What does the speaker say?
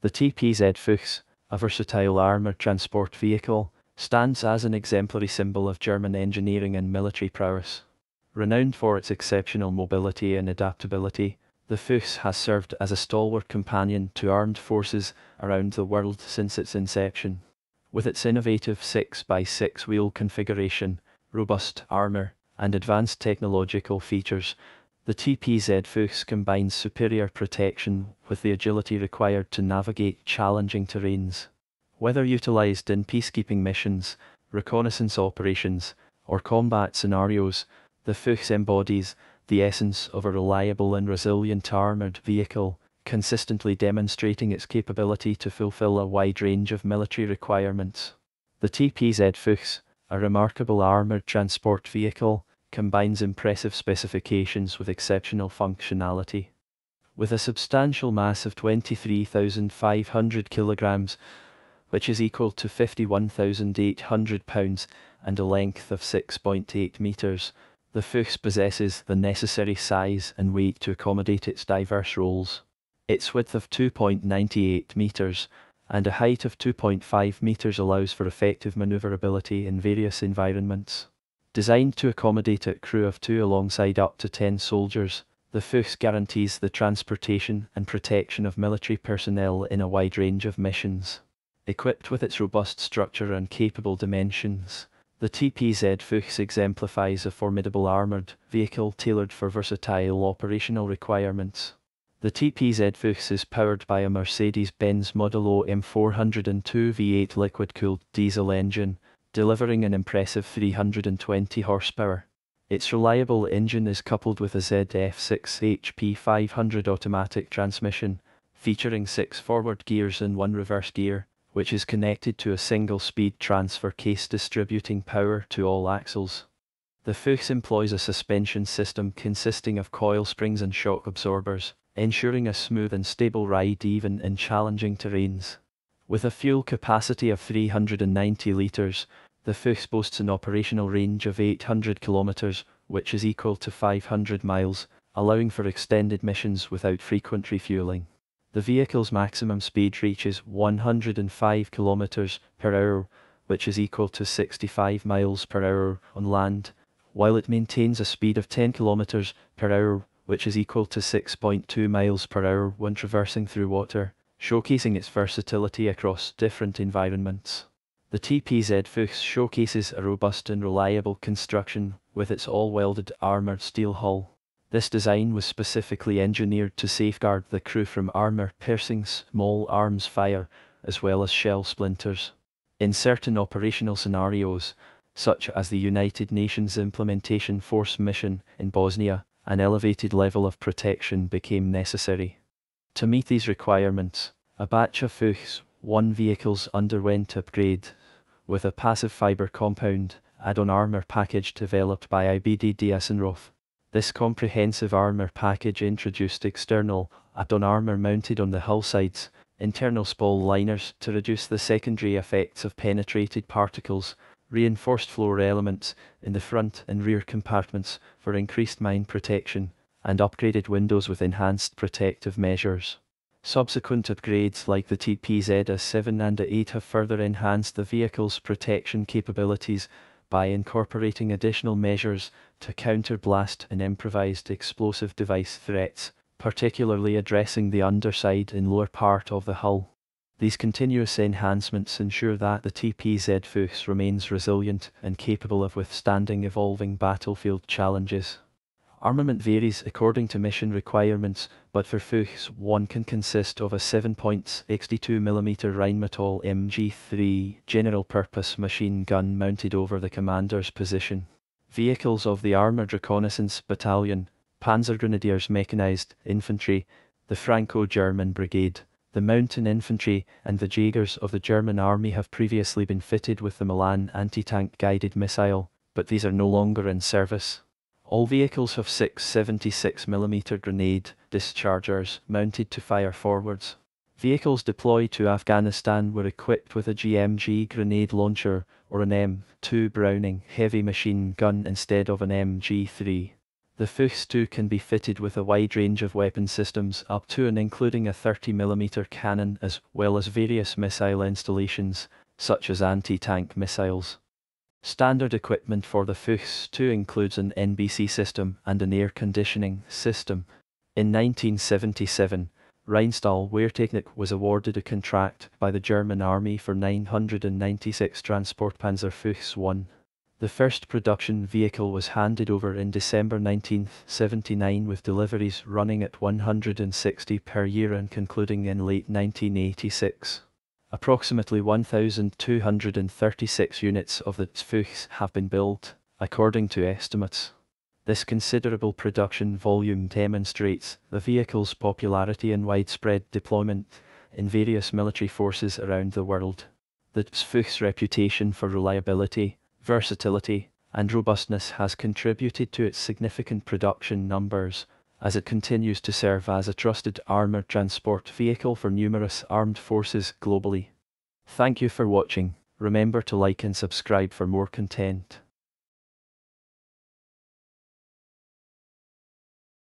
The TPZ Fuchs, a versatile armored transport vehicle, stands as an exemplary symbol of German engineering and military prowess. Renowned for its exceptional mobility and adaptability, the Fuchs has served as a stalwart companion to armed forces around the world since its inception. With its innovative 6x6 wheel configuration, robust armor, and advanced technological features, the TPZ Fuchs combines superior protection with the agility required to navigate challenging terrains. Whether utilized in peacekeeping missions, reconnaissance operations, or combat scenarios, the Fuchs embodies the essence of a reliable and resilient armored vehicle, consistently demonstrating its capability to fulfill a wide range of military requirements. The TPZ Fuchs, a remarkable armored transport vehicle, combines impressive specifications with exceptional functionality. With a substantial mass of 23,500 kilograms, which is equal to 51,800 pounds, and a length of 6.8 meters, the Fuchs possesses the necessary size and weight to accommodate its diverse roles. Its width of 2.98 meters and a height of 2.5 meters allows for effective maneuverability in various environments. Designed to accommodate a crew of two alongside up to 10 soldiers, the Fuchs guarantees the transportation and protection of military personnel in a wide range of missions. Equipped with its robust structure and capable dimensions, the TPZ Fuchs exemplifies a formidable armored vehicle tailored for versatile operational requirements. The TPZ Fuchs is powered by a Mercedes-Benz Model O M402 V8 liquid-cooled diesel engine, delivering an impressive 320 horsepower. Its reliable engine is coupled with a ZF6 HP 500 automatic transmission, featuring six forward gears and one reverse gear, which is connected to a single speed transfer case distributing power to all axles. The Fuchs employs a suspension system consisting of coil springs and shock absorbers, ensuring a smooth and stable ride even in challenging terrains. With a fuel capacity of 390 litres, the Fuchs boasts an operational range of 800 kilometres, which is equal to 500 miles, allowing for extended missions without frequent refueling. The vehicle's maximum speed reaches 105 kilometers per hour, which is equal to 65 miles per hour on land, while it maintains a speed of 10 kilometers per hour which is equal to 6.2 miles per hour when traversing through water, showcasing its versatility across different environments. The TPZ Fuchs showcases a robust and reliable construction with its all-welded armored steel hull. This design was specifically engineered to safeguard the crew from armor-piercing small arms fire, as well as shell splinters. In certain operational scenarios, such as the United Nations Implementation Force mission in Bosnia, an elevated level of protection became necessary. To meet these requirements, a batch of Fuchs 1 vehicles underwent upgrade with a passive fiber compound add-on armor package developed by IBD Deisenroth. This comprehensive armor package introduced external add-on armor mounted on the hull sides, internal spall liners to reduce the secondary effects of penetrated particles, reinforced floor elements in the front and rear compartments for increased mine protection, and upgraded windows with enhanced protective measures. Subsequent upgrades like the TPZ-7 and A8 have further enhanced the vehicle's protection capabilities by incorporating additional measures to counter blast and improvised explosive device threats, particularly addressing the underside and lower part of the hull. These continuous enhancements ensure that the TPZ Fuchs remains resilient and capable of withstanding evolving battlefield challenges. Armament varies according to mission requirements, but for Fuchs one can consist of a 7.62mm Rheinmetall MG3 general-purpose machine gun mounted over the commander's position. Vehicles of the Armoured Reconnaissance Battalion, Panzergrenadiers Mechanized Infantry, the Franco-German Brigade, the mountain infantry and the Jaegers of the German army have previously been fitted with the Milan anti-tank guided missile, but these are no longer in service. All vehicles have six 76mm grenade dischargers mounted to fire forwards. Vehicles deployed to Afghanistan were equipped with a GMG grenade launcher or an M2 Browning heavy machine gun instead of an MG3. The Fuchs 2 can be fitted with a wide range of weapon systems up to and including a 30mm cannon as well as various missile installations, such as anti-tank missiles. Standard equipment for the Fuchs 2 includes an NBC system and an air conditioning system. In 1977, Rheinstahl Wehrtechnik was awarded a contract by the German army for 996 Transportpanzer Fuchs 1. The first production vehicle was handed over in December 1979 with deliveries running at 160 per year and concluding in late 1986. Approximately 1,236 units of the Fuchs have been built, according to estimates. This considerable production volume demonstrates the vehicle's popularity and widespread deployment in various military forces around the world. The Fuchs' reputation for reliability, versatility, and robustness has contributed to its significant production numbers, as it continues to serve as a trusted armoured transport vehicle for numerous armed forces globally. Thank you for watching, remember to like and subscribe for more content.